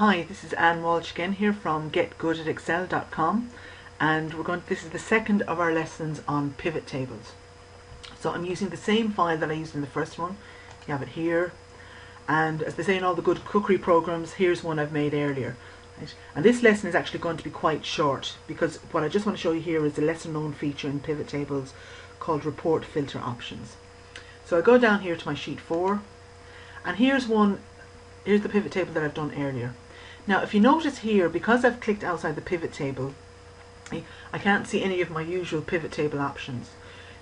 Hi, this is Anne Walsh again here from getgoodatexcel.com and we're going this is the second of our lessons on pivot tables. So I'm using the same file that I used in the first one. You have it here and as they say in all the good cookery programs, here's one I've made earlier. Right? And this lesson is actually going to be quite short because what I just want to show you here is a lesser known feature in pivot tables called report filter options. So I go down here to my sheet 4 and here's one here's the pivot table that I've done earlier. Now if you notice here, because I've clicked outside the pivot table, I can't see any of my usual pivot table options.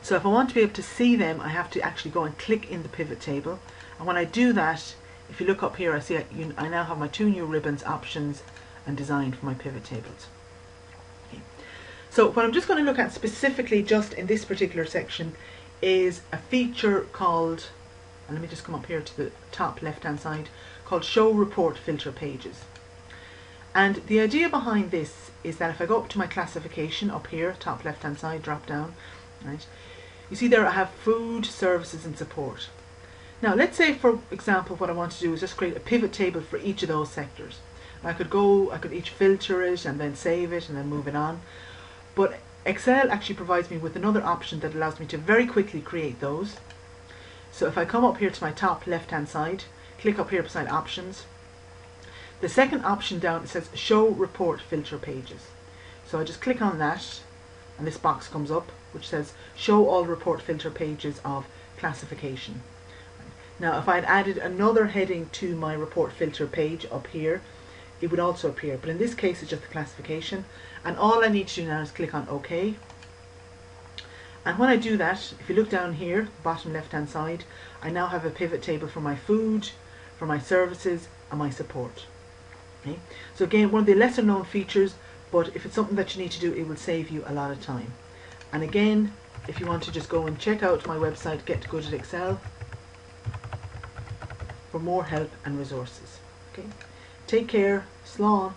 So if I want to be able to see them, I have to actually go and click in the pivot table. And when I do that, if you look up here, I see I, you, I now have my two new ribbons, options and design for my pivot tables. Okay. So what I'm just going to look at specifically just in this particular section is a feature called, and let me just come up here to the top left hand side, called Show Report Filter Pages. And the idea behind this is that if I go up to my classification up here, top left hand side, drop down, right, you see there I have food, services and support. Now let's say for example what I want to do is just create a pivot table for each of those sectors. I could go, I could each filter it and then save it and then move it on. But Excel actually provides me with another option that allows me to very quickly create those. So if I come up here to my top left hand side, click up here beside options. The second option down it says show report filter pages. So I just click on that and this box comes up which says show all report filter pages of classification. Now if I had added another heading to my report filter page up here it would also appear but in this case it's just the classification and all I need to do now is click on OK and when I do that if you look down here bottom left hand side I now have a pivot table for my food for my services and my support. So again, one of the lesser known features, but if it's something that you need to do, it will save you a lot of time. And again, if you want to just go and check out my website, Get Good at Excel, for more help and resources. Okay? Take care. Slán.